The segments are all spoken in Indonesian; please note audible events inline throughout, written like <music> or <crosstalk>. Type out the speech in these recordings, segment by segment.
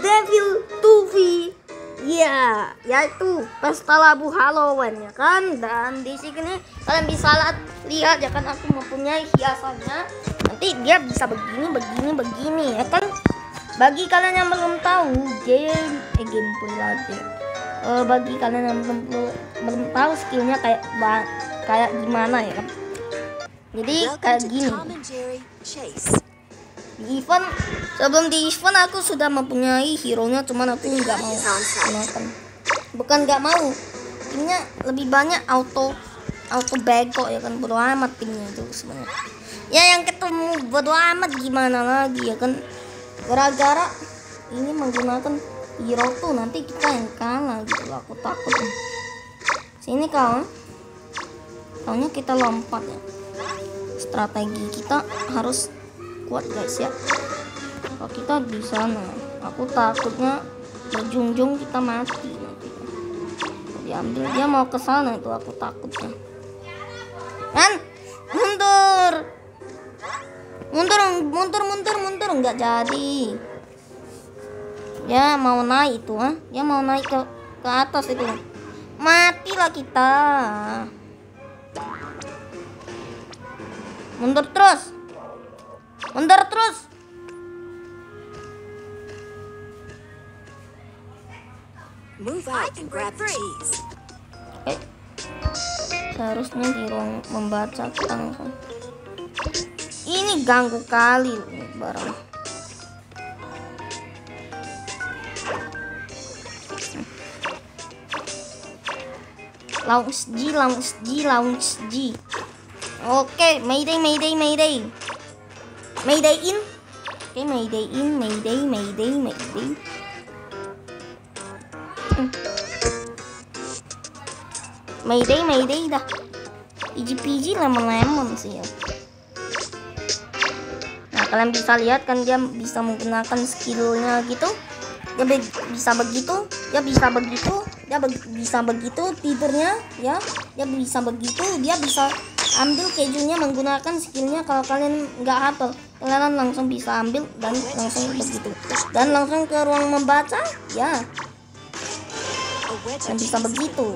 Devil Tufi. Iya, yaitu pesta labu Halloween ya kan. Dan di sini kalian bisa lihat ya kan aku mempunyai hiasannya. Nanti dia bisa begini, begini, begini ya kan. Bagi kalian yang belum tahu game eh gameplay lagi. Eh, bagi kalian yang belum belum tahu skillnya kayak kayak gimana ya kan. Jadi kayak gini. Di event sebelum di event aku sudah mempunyai hero nya cuman aku nggak mau gunakan. Bukan nggak mau. Timnya lebih banyak auto auto bego ya kan bodo amat timnya itu sebenarnya. Ya yang ketemu bodo amat gimana lagi ya kan. Gara-gara ini menggunakan hero tuh nanti kita yang kalah gitu. Aku takut. nih. Sini kau. Taunya kita lompat ya. Strategi kita harus kuat guys ya. Kalau kita di sana aku takutnya berjunjung kita mati nanti. Diambil dia mau ke sana itu aku takutnya. Kan mundur. Mundur mundur mundur mundur. Nggak jadi. Ya mau naik itu ah dia mau naik ke ke atas itu. Matilah kita. Mundur terus mundur terus Move out and grab the cheese. eh seharusnya di ruang membaca langsung ini ganggu kali nih barang Launch G, launch G, launch G. Oke, Mayday, Mayday, Mayday. Mayday in. Oke, Mayday in, Mayday, Mayday, Mayday. Hmm. Mayday, Mayday dah. Easy peasy lemon lemon sih ya. Nah, kalian bisa lihat kan dia bisa menggunakan skillnya gitu. Dia be- bisa begitu, dia bisa begitu, dia be- bisa begitu tidurnya ya. Dia bisa begitu, dia bisa ambil kejunya menggunakan skillnya kalau kalian nggak hafal kalian langsung bisa ambil dan langsung begitu dan langsung ke ruang membaca ya Dan bisa begitu.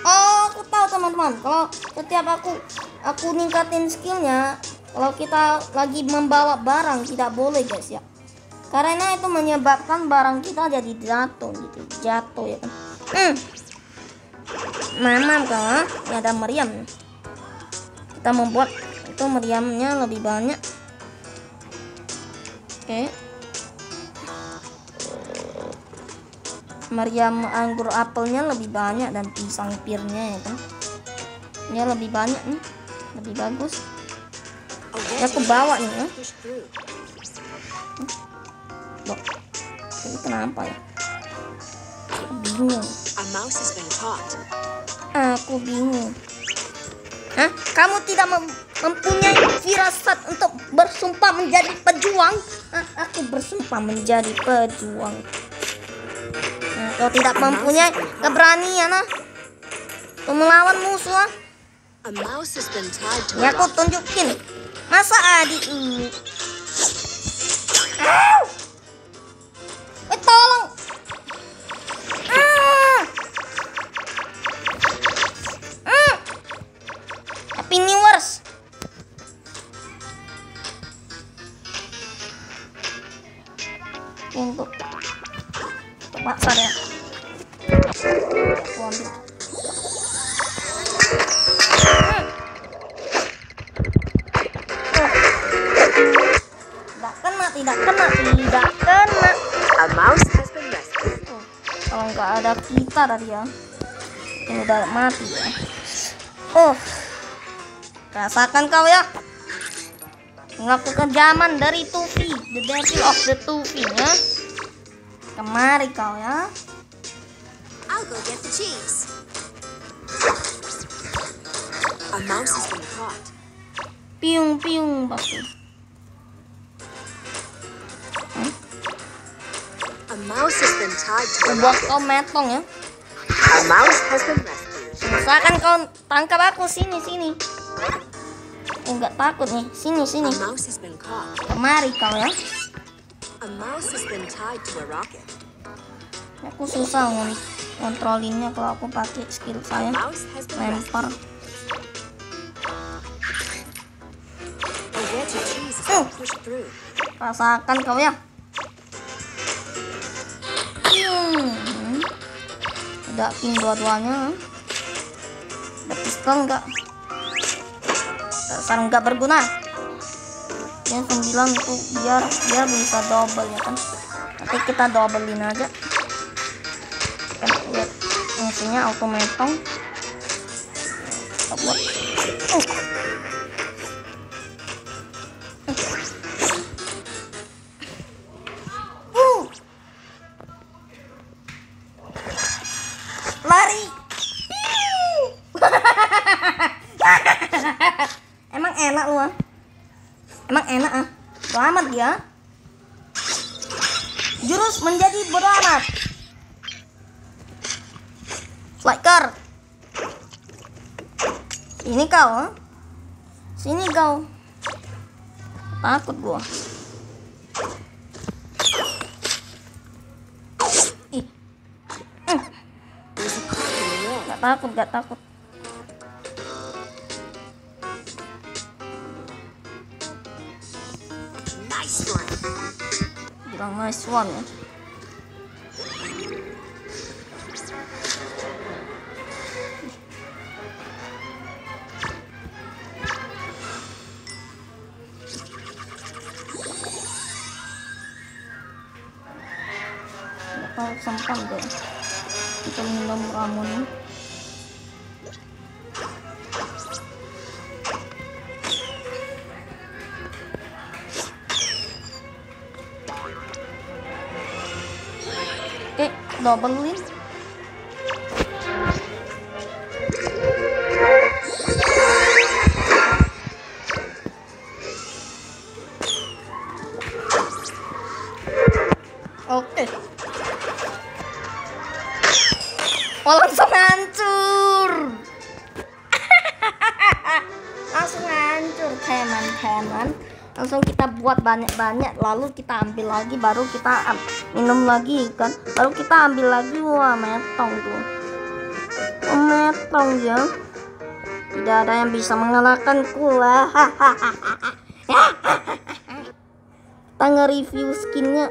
Oh, aku tahu teman-teman. Kalau setiap aku aku ningkatin skillnya, kalau kita lagi membawa barang tidak boleh guys ya. Karena itu menyebabkan barang kita jadi jatuh gitu, jatuh ya kan. Hmm. Mamam kan, ini ada meriam. Kita membuat itu meriamnya lebih banyak. Oke. meriam anggur apelnya lebih banyak dan pisang pirnya ya kan ya lebih banyak nih lebih bagus ya aku bawa nih ya. Loh, ini kenapa ya aku bingung aku bingung Hah? Kamu tidak mem- mempunyai firasat untuk bersumpah menjadi pejuang? Hah? Aku bersumpah menjadi pejuang. Nah, kau tidak mempunyai keberanian ah, untuk melawan musuh ah. Ya aku tunjukin. Masa adik ini? Tidak kena, tidak kena, tidak kena. A mouse has been rescued. Tuh, Kalau nggak ada kita tadi ya, ini udah mati ya. Oh, rasakan kau ya. Mengaku kejaman dari Tufi, the devil of the Tufi ya. Kemari kau ya. I'll go get the cheese. A mouse has been caught. Piung piung bagus. A mouse has been tied to a Buat kau metong ya. A mouse has been rescued. Misalkan kau tangkap aku sini sini. Oh, nggak takut nih. Sini A sini. mouse has been caught. Kemari kau ya. A mouse has been tied to a rocket. Aku susah ngon ngontrolinnya kalau aku pakai skill saya. Lempar. through. rasakan kau ya. Hmm. ada pin dua-duanya. Ada pistol enggak dasar enggak berguna. Yang sembilan tuh biar biar bisa double ya kan. Tapi kita doublein aja fungsinya auto metong buat uh. Uh. Lari. <laughs> Emang enak lu ah. Emang enak ah. Bodo amat dia. Jurus menjadi bodo Flicker. Ini kau. Sini kau. Takut gua. Ih, gak takut, gak takut. Nice one. Bilang nice one ya. Sempat deh. Kita minum ramuan. Oke, doublein. Oke. <laughs> Langsung hancur. langsung hancur teman-teman. Langsung kita buat banyak-banyak lalu kita ambil lagi baru kita minum lagi kan. Baru kita ambil lagi wah metong tuh. Oh, metong ya. Tidak ada yang bisa mengalahkanku lah. <laughs> kita nge-review skinnya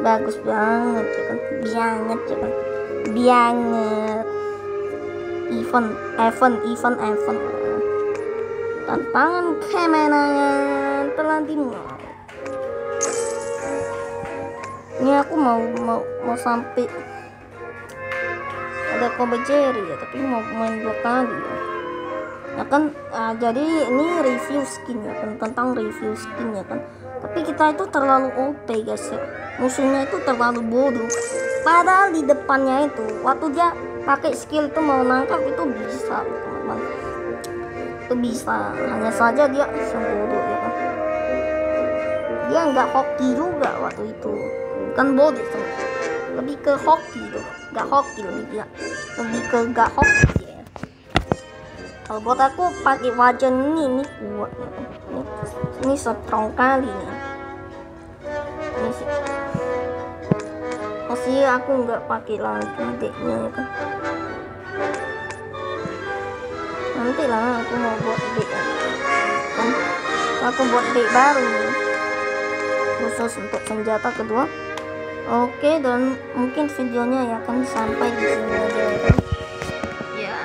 bagus banget ya kan banget ya kan banget event event event event tantangan kemenangan telah dimulai ini aku mau mau mau sampai ada Kobe Jerry ya tapi mau main dua kali ya. Ya kan ah, jadi ini review skin ya kan tentang review skin ya kan. Tapi kita itu terlalu OP guys ya. Musuhnya itu terlalu bodoh padahal di depannya itu waktu dia pakai skill itu mau nangkap itu bisa teman-teman. Itu bisa. Hanya saja dia sebodoh ya kan? Dia nggak hoki juga waktu itu. Bukan teman. Lebih ke hoki tuh. Nggak hoki lebih dia. Lebih ke nggak hoki ya kalau buat aku pakai wajan ini ini kuat ya kan. ini, ini strong kali nih ini sih masih aku nggak pakai lagi decknya ya kan nanti lah aku mau buat deck ya. kan aku buat deck baru nih. Khusus untuk senjata kedua. Oke dan mungkin videonya ya kan sampai di sini aja ya kan. Ya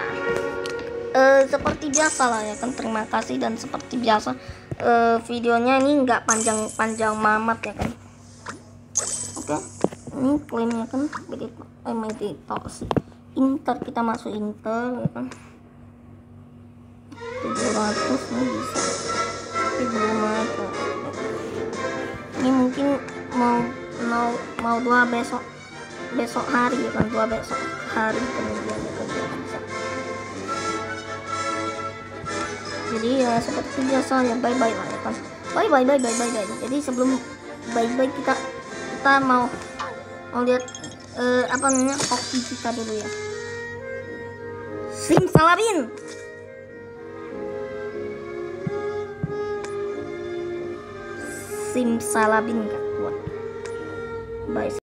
eh, seperti biasa lah ya kan. Terima kasih dan seperti biasa eh, videonya ini nggak panjang-panjang mamat ya kan. Oke ini klaimnya kan bagi eh meditasi inter kita masuk inter ya kan. 700 nih bisa. Tapi belum ada. Ini mungkin mau mau mau dua besok besok hari ya kan. Dua besok hari kemudian ya kan jadi ya seperti biasa ya. Bye bye lah ya kan. Bye bye bye bye bye bye jadi sebelum bye bye kita kita mau mau lihat eh, apa namanya hoki kita dulu ya. Sim salabin sim salabin gak kuat. Bye